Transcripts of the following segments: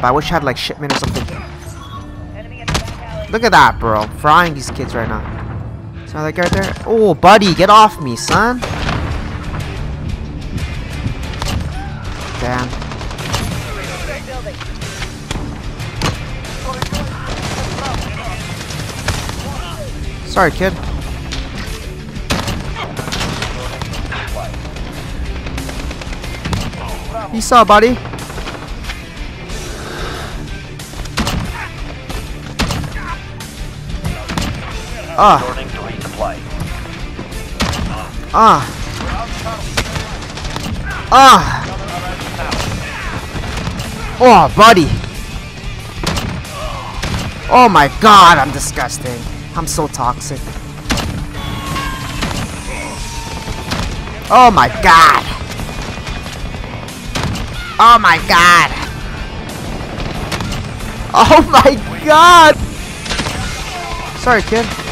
I wish I had like shipment or something. Look at that, bro. Frying these kids right now. See that guy right there? Oh, buddy, get off me, son. Damn. Sorry, kid. You saw, buddy. Ah. Resorting to resupply. Ah. Ah. Oh, buddy. Oh my god, I'm disgusting. I'm so toxic. Oh my god. Oh my god. Oh my god. Sorry, kid.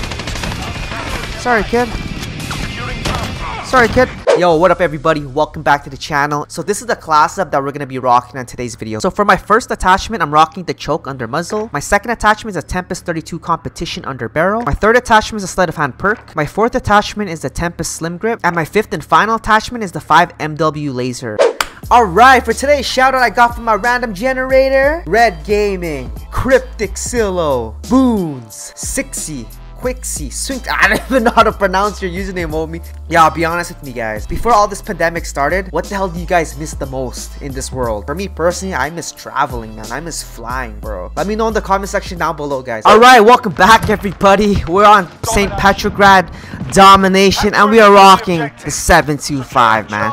Sorry, kid. Sorry, kid. Yo, what up everybody? Welcome back to the channel. So this is the class up that we're going to be rocking on today's video. So for my first attachment, I'm rocking the choke under muzzle. My second attachment is a Tempus 32 competition under barrel. My third attachment is a sleight of hand perk. My fourth attachment is the Tempus slim grip. And my fifth and final attachment is the 5MW laser. Alright, for today's shoutout I got from my random generator, Red Gaming, Cryptic Silo, Boons, Sixy, Quixie, Swing. I don't even know how to pronounce your username, homie. Yeah, I'll be honest with me, guys. Before all this pandemic started, what the hell do you guys miss the most in this world? For me personally, I miss traveling, man. I miss flying, bro. Let me know in the comment section down below, guys. Alright, welcome back, everybody. We're on St. Petrograd Domination, and we are rocking the 725, man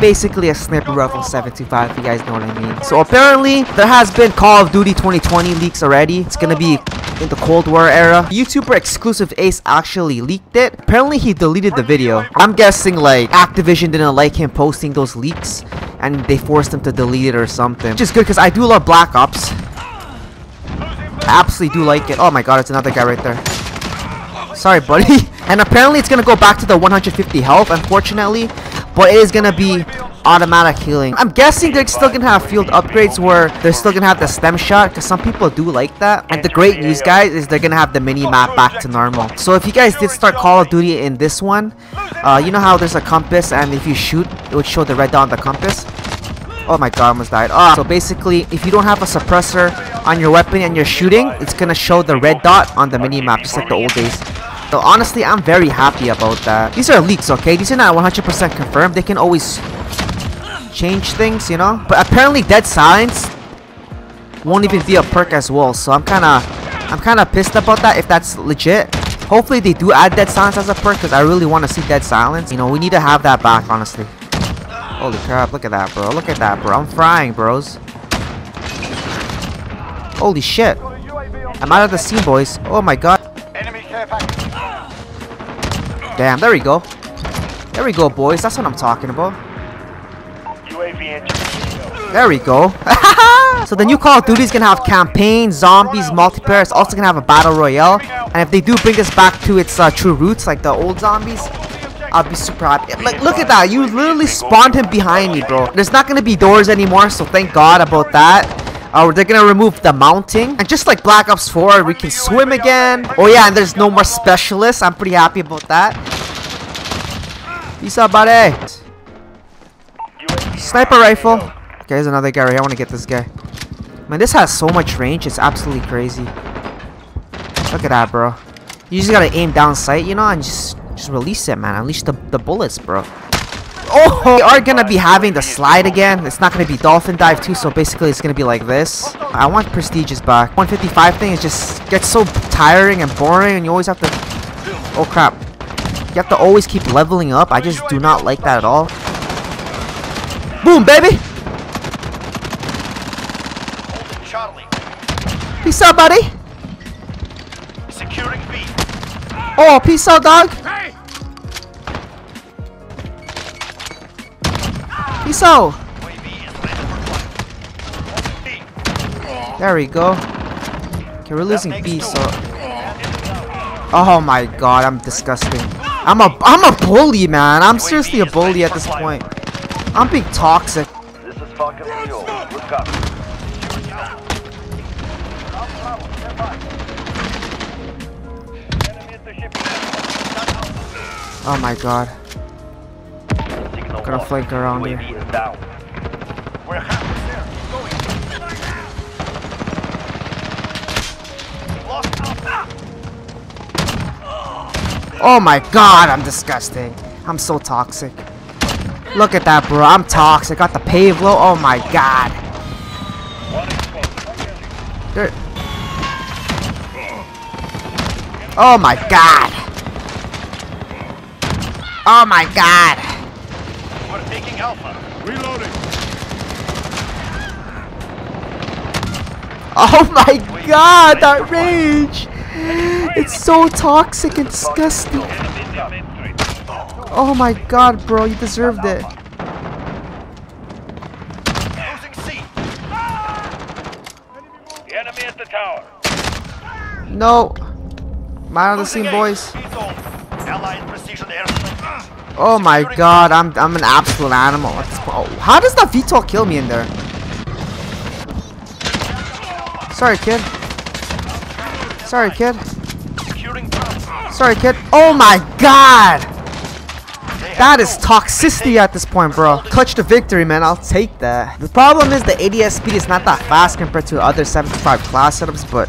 basically a sniper rifle 725 if you guys know what I mean. So apparently there has been Call of Duty 2020 leaks already. It's gonna be in the Cold War era. YouTuber exclusive Ace actually leaked it. Apparently he deleted the video. I'm guessing like Activision didn't like him posting those leaks and they forced him to delete it or something. Which is good because I do love Black Ops. I absolutely do like it. Oh my god, it's another guy right there. Sorry, buddy. And apparently it's gonna go back to the 150 health, unfortunately but it is gonna be automatic healing. I'm guessing they're still gonna have field upgrades where they're still gonna have the stim shot because some people do like that. And the great news, guys, is they're gonna have the mini map back to normal. So if you guys did start Call of Duty in this one, uh, you know how there's a compass and if you shoot, it would show the red dot on the compass. Oh my god, I almost died. Oh, so basically, if you don't have a suppressor on your weapon and you're shooting, it's gonna show the red dot on the mini map, just like the old days. So honestly, I'm very happy about that. These are leaks, okay? These are not 100% confirmed. They can always change things, you know? But apparently Dead Silence won't even be a perk as well. So I'm kind of I'm kind of pissed about that if that's legit. Hopefully they do add Dead Silence as a perk because I really want to see Dead Silence. You know, we need to have that back, honestly. Holy crap, look at that, bro. Look at that, bro. I'm frying, bros. Holy shit. I'm out of the scene, boys. Oh my god. Damn, there we go. There we go, boys. That's what I'm talking about. There we go. so the new Call of Duty is going to have campaign, zombies, multiplayer. It's also going to have a battle royale. And if they do bring this back to its uh, true roots, like the old zombies, I'll be super happy. Like, look at that. You literally spawned him behind me, bro. There's not going to be doors anymore, so thank God about that. Uh, they're gonna remove the mounting and just like Black Ops 4 we can swim again oh yeah and there's no more specialists I'm pretty happy about that peace out buddy sniper rifle okay there's another guy right here I want to get this guy man this has so much range it's absolutely crazy look at that bro you just gotta aim down sight you know and just just release it man unleash the, the bullets bro Oh, we are gonna be having the slide again. It's not gonna be dolphin dive too, so basically it's gonna be like this. I want prestigious back. 155 thing is just gets so tiring and boring, and you always have to. Oh crap! You have to always keep leveling up. I just do not like that at all. Boom, baby! Peace out, buddy. Securing B. Oh, peace out, dog. Peace out. There we go. Okay, we're losing B, so. Oh my god, I'm disgusting. I'm a I'm a bully, man. I'm seriously a bully at this point. I'm being toxic. This is fucking Fuel. Look up. Oh my god. Gonna flank around here. We're Oh my god, I'm disgusting. I'm so toxic. Look at that, bro. I'm toxic. Got the pave low. Oh my god. There- Oh my god. Oh my god. We're taking Alpha. Reloading. Oh my god, that rage. It's so toxic and disgusting. Oh my god, bro. You deserved it. Losing C. The enemy at the tower. No. Man on the scene, boys. C-zone. Allied precision airstrike. Oh my god, I'm I'm an absolute animal at this point. Oh, how does that VTOL kill me in there? Sorry, kid. Sorry, kid. Sorry, kid. Oh my god! That is toxicity at this point, bro. Clutch the victory, man. I'll take that. The problem is the ADS speed is not that fast compared to other 75 class setups, but